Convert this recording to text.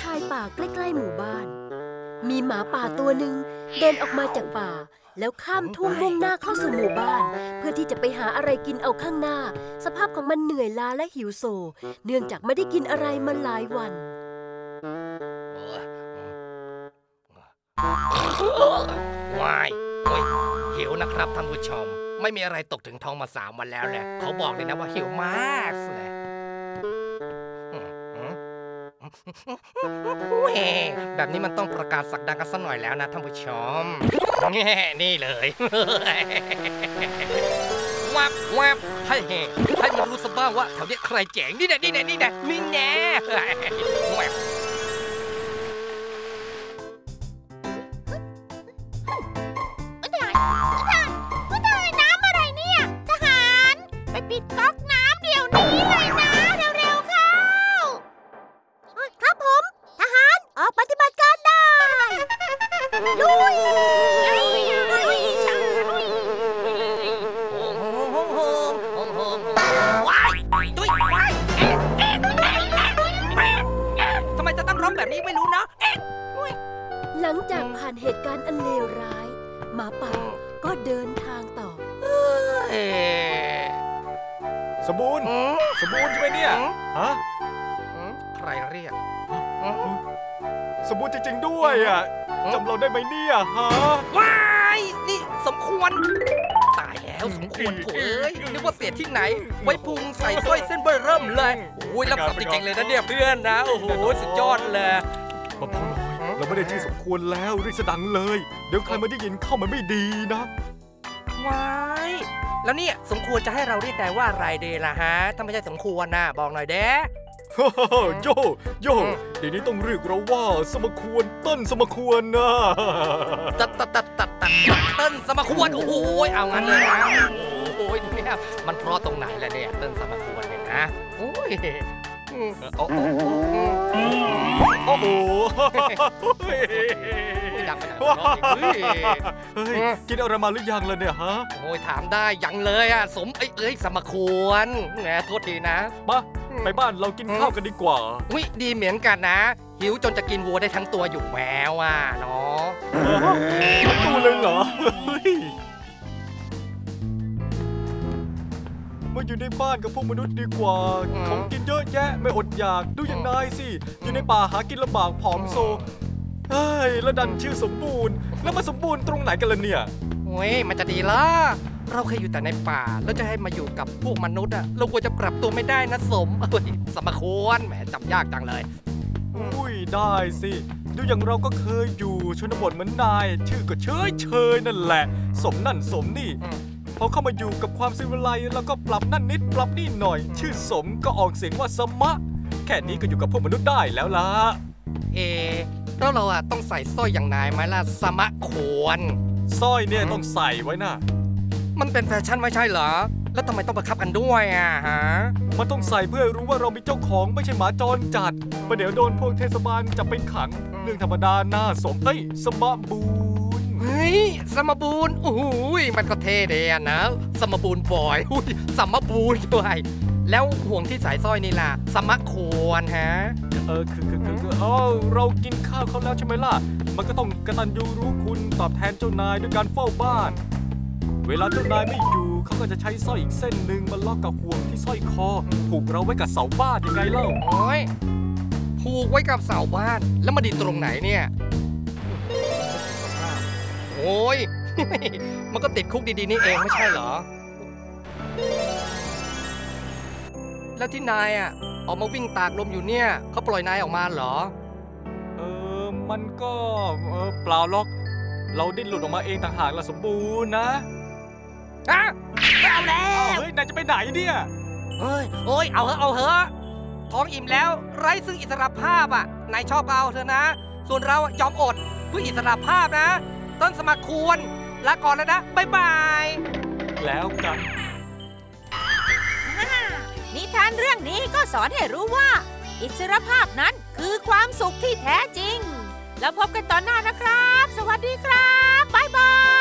ชายป่าใกล้ ๆ หมู่บ้าน มีหมาป่าตัวหนึ่งเดินออกมาจากป่า แล้วข้ามทุ่งมุ่งหน้าเข้าสู่หมู่บ้าน เพื่อที่จะไปหาอะไรกินเอาข้างหน้า สภาพของมันเหนื่อยล้าและหิวโซ เนื่องจากไม่ได้กินอะไรมาหลายวัน วายยหิวนะครับท่านผู้ชม ไม่มีอะไรตกถึงท้องมาสามวันแล้วแหละเขาบอกเลยนะว่าหิวมากเลย แหมแบบนี้มันต้องประกาศสักดากันสักหน่อยแล้วนะท่านผู้ชมแง่นี่เลยวับวับให้ให้มันรู้สบ้างว่าแถวเนี้ยใครเจ๋งนี่แน่นี่แน่นี่แน่นี่แน่แวบ สมบูรณ์อืมสมบูรณ์ใช่ไหมเนี่ยอืมฮะอืมใครเรียกอืมสมบูรณ์จริงๆด้วยอะอืมจำเราได้ไหมเนี่ยฮะว้ายนี่สมควร ตายแล้วสมควรโถเอ้ยนึกว่าเศษที่ไหน ไว้พุงใส่สร้อยเส้นเบอร์เริ่มเลยโอ้ยรับสับจริงๆเลยนะเนี่ยเพื่อนนะโอ้โหสุดยอดเลยมาพอหน่อยเราไม่ได้ชื่อสมควรแล้วเรียกสดังเลย เดี๋ยวใครมาได้ยินเข้ามันไม่ดีนะว้าย แล้วเนี่ยสมควรจะให้เราเรียกนายว่าอะไรดีล่ะฮะ ถ้าไม่ใช่สมควรนะบอกหน่อยเด้โยโยอืมเดี๋ยวนี้ต้องเรียกเราว่าสมควรต้นสมควรนะตัดตัดตัดตัดตัดเต้นสมควรโอ้โหเอางั้นเลยนะโอ้ยเนี่ยมันเพราะตรงไหนล่ะเนี่ยเต้นสมควรเนี่ยนะโอ้ยอืมโอ้โหโอ้โห ดังไปไหนวะเฮ้ยเฮ้ยกินอะไรมาหรือยังล่ะเนี่ยฮะโอ้ยถามได้ยังเลยอะสมเอ้ยเอ้ยสมควรแหมโทษทีนะมาไปบ้านเรากินข้าวกันดีกว่าวิดีเหมือนกันนะ หิวจนจะกินวัวได้ทั้งตัวอยู่แล้วอะเนาะดูเลยเหรอเฮ้ยมาอยู่ในบ้านกับพวกมนุษย์ดีกว่า ของกินเยอะแยะไม่อดอยาก ดูอย่างนายสิ อยู่ในป่าหากินลำบากผอมโซ เฮ้ยแล้วดันชื่อสมบูรณ์ แล้วมาสมบูรณ์ตรงไหนกันล่ะเนี่ยโอ้ยมันจะดีล่ะ เราเคยอยู่แต่ในป่า แล้วจะให้มาอยู่กับพวกมนุษย์อะเราควรจะปรับตัวไม่ได้นะสมเอ้ยสมควรแหมจำยากจังเลย อุ้ยได้สิดูอย่างเราก็เคยอยู่ชนบทเหมือนนาย ชื่อก็เชยเชยๆนั่นแหละ สมนั่นสมนี่อืม พอเข้ามาอยู่กับความสิวิไลซ์แล้วก็ปรับนั่นนิดปรับนี่หน่อย ชื่อสมก็ออกเสียงว่าสมะ แค่นี้ก็อยู่กับพวกมนุษย์ได้แล้วล่ะ เอะ แล้วเราอะต้องใส่สร้อยอย่างนายไหมล่ะสมควร สร้อยเนี่ยต้องใส่ไว้นะมันเป็นแฟชั่นไม่ใช่เหรอ แล้วทำไมต้องบังคับกันด้วยอะฮะ มันต้องใส่เพื่อให้รู้ว่าเรามีเจ้าของไม่ใช่หมาจรจัดประเดี๋ยวโดนพวกเทศบาลจับไปขัง เรื่องธรรมดาหน้าสมเอ้ยสมะบูรณ์เฮ้ ยสมบูรณ์โอ้โหยมันก็เท่ดีอะนะ สมบูรณ์บ่อยอุ้ยสมบูรณ์ด้วยแล้วห่วงที่สายสร้อยนี่ล่ะ สมควรฮะ เออคือคือคือคือเออเรากินข้าวเขาแล้วใช่ไหมล่ะ มันก็ต้องกตัญญูรู้คุณตอบแทนเจ้านายด้วยการเฝ้าบ้าน เวลาเจ้านายไม่อยู่เขาก็จะใช้สร้อยอีกเส้นหนึ่งมาล็อกกับห่วงที่สร้อยคอ ผูกเราไว้กับเสาบ้านยังไงเล่าโอ้ยผูกไว้กับเสาบ้านแล้วมาดีตรงไหนเนี่ย โอ้ย มันก็ติดคุกดีๆนี่เองไม่ใช่เหรอ แล้วที่นายอะออกมาวิ่งตากลมอยู่เนี่ยเขาปล่อยนายออกมาเหรอ เออ มันก็เออเปล่าหรอก เราดิ้นหลุดออกมาเองต่างหากละสมบูรณ์นะฮะไม่เอาแล้อ้าววเฮ้ย นายจะไปไหนเนี่ย เฮ้ย โอ้ย เอาเหอะเอาเหอะท้องอิ่มแล้วไร้ซึ่งอิสรภาพอะ นายชอบเอาเถอะนะ ส่วนเราอะยอมอดเพื่ออิสรภาพนะ ต้นสมัครควรลาก่อนแล้วนะบายบาย แล้วกัน นิทานเรื่องนี้ก็สอนให้รู้ว่า อิสรภาพนั้นคือความสุขที่แท้จริง แล้วพบกันตอนหน้านะครับ สวัสดีครับบายบาย